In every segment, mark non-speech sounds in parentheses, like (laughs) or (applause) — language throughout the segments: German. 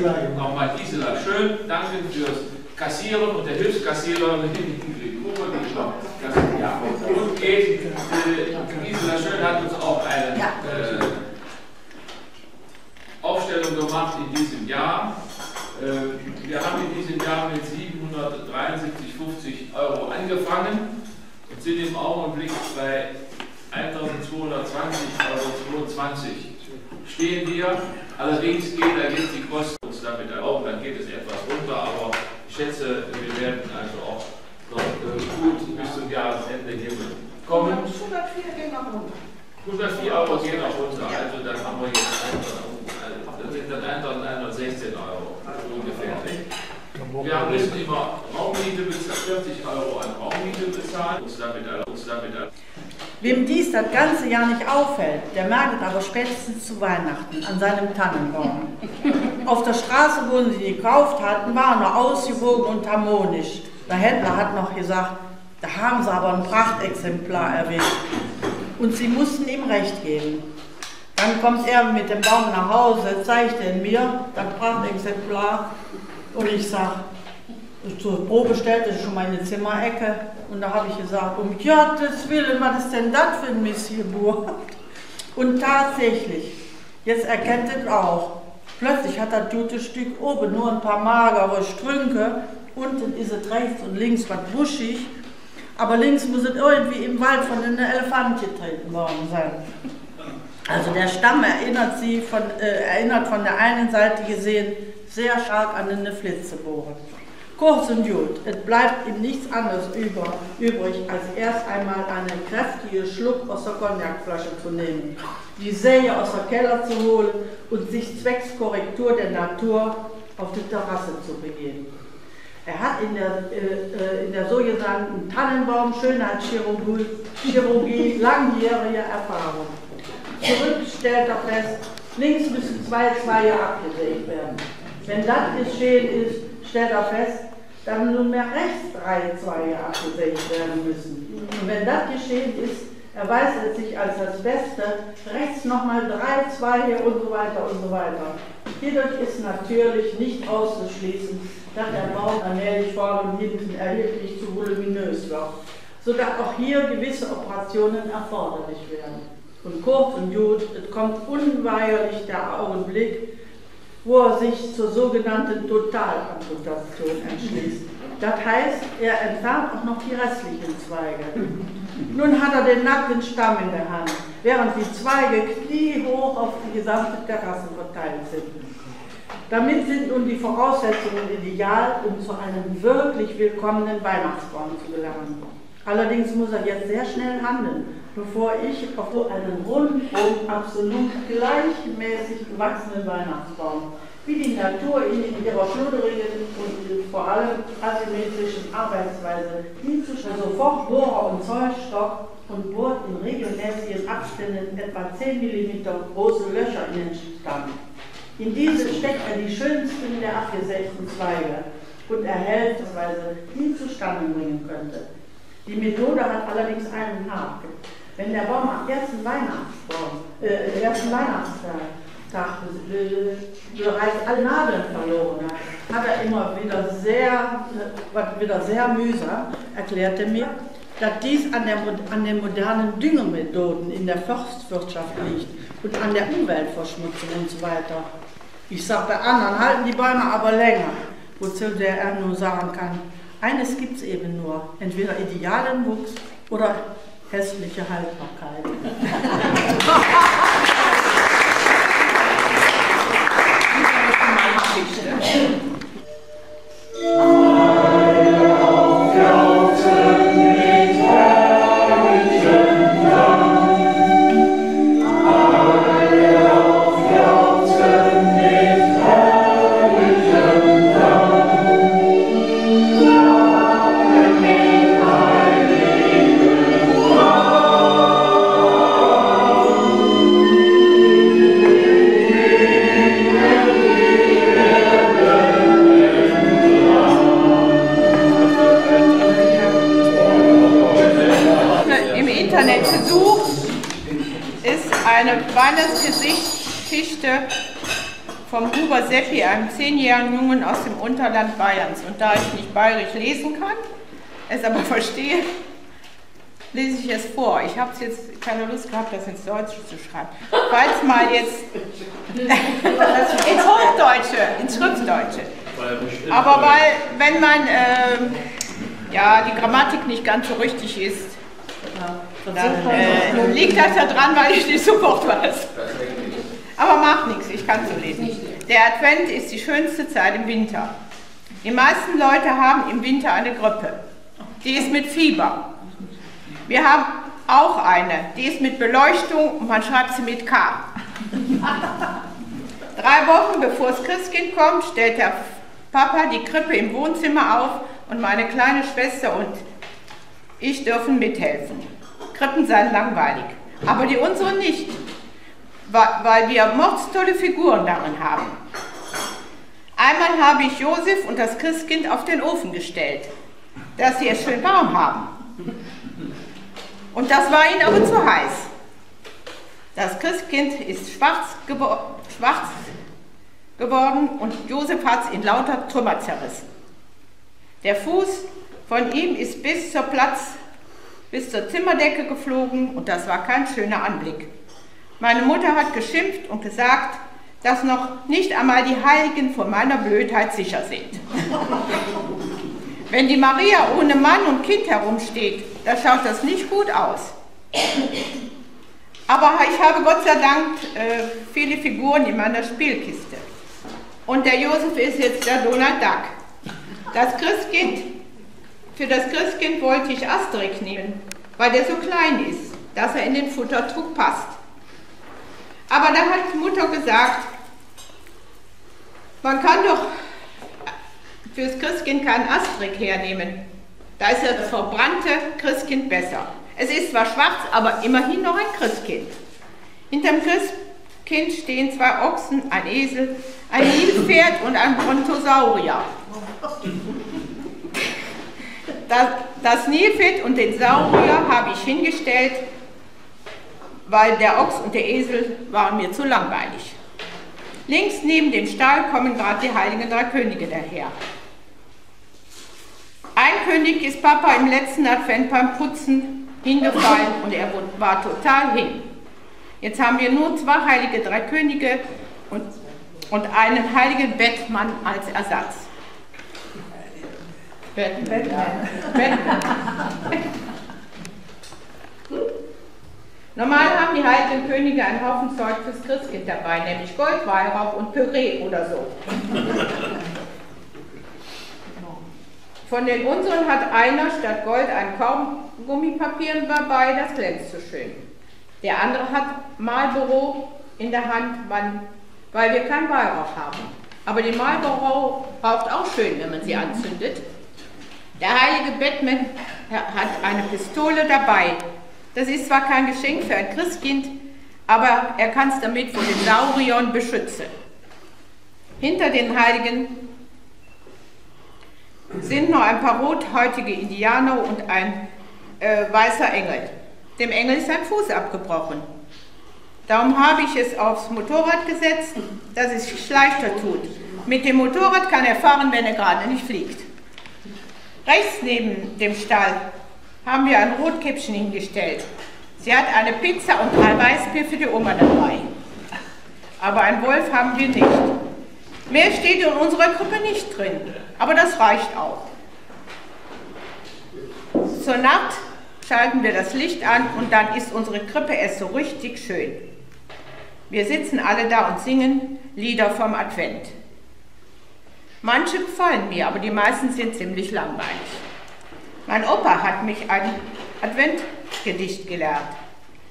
nochmal Gisela Schön danken fürs Kassieren und der Hilfskassiererin Ingrid Kuhn, die ja, gut geht. Gisela Schön hat uns auch eine äh, Aufstellung gemacht in diesem Jahr. Äh, wir haben in diesem Jahr mit 773,50 Euro angefangen und sind im Augenblick bei 1.220,22 Euro stehen wir. Allerdings geht, da geht die Kosten damit auch, dann geht es etwas runter, aber ich schätze, wir werden also auch noch äh, gut bis zum Jahresende hier kommen. 104 gehen nach runter. 104 Euro gehen auch runter, also dann haben wir jetzt 1116 Euro ungefähr. Wir haben müssen immer Raummiete bezahlen, 40 Euro an Raummiete bezahlen, uns damit, uns damit Wem dies das ganze Jahr nicht auffällt, der merkt es aber spätestens zu Weihnachten an seinem Tannenbaum. (laughs) Auf der Straße, wo sie ihn gekauft hatten, war er noch ausgewogen und harmonisch. Der Händler hat noch gesagt, da haben sie aber ein Prachtexemplar erwischt. Und sie mussten ihm recht geben. Dann kommt er mit dem Baum nach Hause, zeigt er mir das Prachtexemplar und ich sage, zur Probe stellte schon meine Zimmerecke und da habe ich gesagt, um Gottes Willen, was ist denn das für ein Missgeburt? Und tatsächlich, jetzt erkennt es auch, plötzlich hat das gute Stück oben nur ein paar magere Strünke, unten ist es rechts und links was buschig, aber links muss es irgendwie im Wald von einem Elefant getreten worden sein. Also der Stamm erinnert, sie von, äh, erinnert von der einen Seite gesehen sehr stark an eine Flitzebohre. Kurz und gut, es bleibt ihm nichts anderes über, übrig, als erst einmal einen kräftigen Schluck aus der Cognacflasche zu nehmen, die Säge aus der Keller zu holen und sich zwecks Korrektur der Natur auf die Terrasse zu begeben. Er hat in der, äh, äh in der sogenannten Tannenbaum-Schönheitschirurgie (laughs) langjährige Erfahrung. Zurück stellt er fest, links müssen zwei Zweige abgesägt werden. Wenn das geschehen ist, stellt er fest, dann nunmehr rechts drei Zweige abgesägt werden müssen. Und wenn das geschehen ist, erweist es sich als das Beste, rechts nochmal drei Zweige und so weiter und so weiter. Hierdurch ist natürlich nicht auszuschließen, dass der Baum allmählich vorne und hinten erheblich zu voluminös wird, sodass auch hier gewisse Operationen erforderlich werden. Und kurz und gut, es kommt unweigerlich der Augenblick, wo er sich zur sogenannten Totalamputation entschließt. Das heißt, er entfernt auch noch die restlichen Zweige. Nun hat er den nackten Stamm in der Hand, während die Zweige kniehoch auf die gesamte Terrasse verteilt sind. Damit sind nun die Voraussetzungen ideal, um zu einem wirklich willkommenen Weihnachtsbaum zu gelangen. Allerdings muss er jetzt sehr schnell handeln, bevor ich auf so einen rundum absolut gleichmäßig gewachsenen Weihnachtsbaum, wie die Natur ihn in ihrer schludrigen und vor allem asymmetrischen Arbeitsweise hinzustellen, sofort Bohrer und Zollstock und bohrt in regelmäßigen Abständen etwa 10 mm große Löcher in den Stamm. In diese steckt er die schönsten der abgesägten Zweige und erhält, die zustande bringen könnte. Die Methode hat allerdings einen Haken. Wenn der Baum am ersten Weihnachtsbaum, äh, ersten Weihnachtstag bereits alle Nadeln verloren hat, hat er immer wieder sehr, äh, wieder sehr mühsam, erklärte mir, dass dies an, der, an den modernen Düngemethoden in der Forstwirtschaft liegt und an der Umweltverschmutzung und so weiter. Ich sage bei anderen, halten die Bäume aber länger, wozu der er nur sagen kann, eines gibt es eben nur, entweder idealen Wuchs oder hässliche Haltbarkeit. (laughs) Seppi, einem zehnjährigen Jungen aus dem Unterland Bayerns. Und da ich nicht bayerisch lesen kann, es aber (laughs) verstehe, lese ich es vor. Ich habe jetzt keine Lust gehabt, das ins Deutsche zu schreiben. Falls mal jetzt (laughs) ins Hochdeutsche, ins Schriftdeutsche. Aber weil, wenn man äh, ja, die Grammatik nicht ganz so richtig ist, dann äh, liegt das ja dran, weil ich nicht sofort weiß. Aber macht nichts, ich kann so lesen. Der Advent ist die schönste Zeit im Winter. Die meisten Leute haben im Winter eine Grippe. Die ist mit Fieber. Wir haben auch eine, die ist mit Beleuchtung und man schreibt sie mit K. Drei Wochen bevor das Christkind kommt, stellt der Papa die Krippe im Wohnzimmer auf und meine kleine Schwester und ich dürfen mithelfen. Krippen seien langweilig, aber die unseren nicht, weil wir mordstolle Figuren darin haben. Einmal habe ich Josef und das Christkind auf den Ofen gestellt, dass sie es schön warm haben. Und das war ihnen aber zu heiß. Das Christkind ist schwarz, gewor schwarz geworden und Josef hat es in lauter Trümmer zerrissen. Der Fuß von ihm ist bis zur Platz, bis zur Zimmerdecke geflogen und das war kein schöner Anblick. Meine Mutter hat geschimpft und gesagt, dass noch nicht einmal die Heiligen vor meiner Blödheit sicher sind. Wenn die Maria ohne Mann und Kind herumsteht, da schaut das nicht gut aus. Aber ich habe Gott sei Dank äh, viele Figuren in meiner Spielkiste. Und der Josef ist jetzt der Donald Duck. Das Christkind, für das Christkind wollte ich Asterix nehmen, weil der so klein ist, dass er in den Futtertrug passt. Aber da hat Mutter gesagt, man kann doch fürs Christkind keinen Asterix hernehmen. Da ist das verbrannte Christkind besser. Es ist zwar schwarz, aber immerhin noch ein Christkind. Hinterm Christkind stehen zwei Ochsen, ein Esel, ein Nilpferd und ein Brontosaurier. Das, das Nilpferd und den Saurier habe ich hingestellt, weil der Ochs und der Esel waren mir zu langweilig. Links neben dem Stall kommen gerade die heiligen drei Könige daher. Ein König ist Papa im letzten Advent beim Putzen hingefallen und er war total hin. Jetzt haben wir nur zwei heilige drei Könige und, und einen heiligen Bettmann als Ersatz. Batman. Batman. Normal haben die heiligen Könige einen Haufen Zeug fürs Christkind dabei, nämlich Gold, Weihrauch und Püree oder so. Von den unseren hat einer statt Gold ein Kaugummipapier dabei, das glänzt so schön. Der andere hat Marlboro in der Hand, weil wir kein Weihrauch haben. Aber die Marlboro raucht auch schön, wenn man sie anzündet. Der heilige Batman hat eine Pistole dabei. Das ist zwar kein Geschenk für ein Christkind, aber er kann es damit vor den Sauriern beschützen. Hinter den Heiligen sind noch ein paar rothäutige Indianer und ein äh, weißer Engel. Dem Engel ist ein Fuß abgebrochen. Darum habe ich es aufs Motorrad gesetzt, dass es sich leichter tut. Mit dem Motorrad kann er fahren, wenn er gerade nicht fliegt. Rechts neben dem Stall haben wir ein Rotkäppchen hingestellt. Sie hat eine Pizza und drei Weißbier für die Oma dabei. Aber einen Wolf haben wir nicht. Mehr steht in unserer Gruppe nicht drin, aber das reicht auch. Zur Nacht schalten wir das Licht an und dann ist unsere Krippe erst so richtig schön. Wir sitzen alle da und singen Lieder vom Advent. Manche gefallen mir, aber die meisten sind ziemlich langweilig. Mein Opa hat mich ein Adventgedicht gelehrt.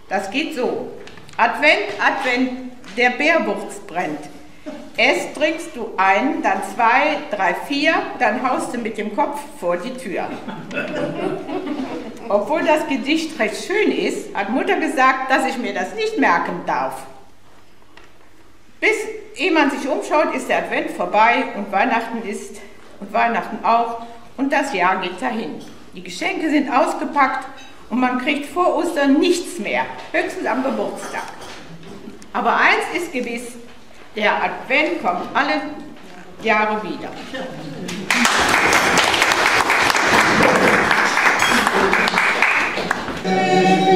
Das geht so. Advent, Advent, der Bärwurz brennt. Erst trinkst du ein, dann zwei, drei, vier, dann haust du mit dem Kopf vor die Tür. Obwohl das Gedicht recht schön ist, hat Mutter gesagt, dass ich mir das nicht merken darf. Bis ehe man sich umschaut, ist der Advent vorbei und Weihnachten ist und Weihnachten auch und das Jahr geht dahin. Die Geschenke sind ausgepackt und man kriegt vor Ostern nichts mehr, höchstens am Geburtstag. Aber eins ist gewiss, der Advent kommt alle Jahre wieder. Ja.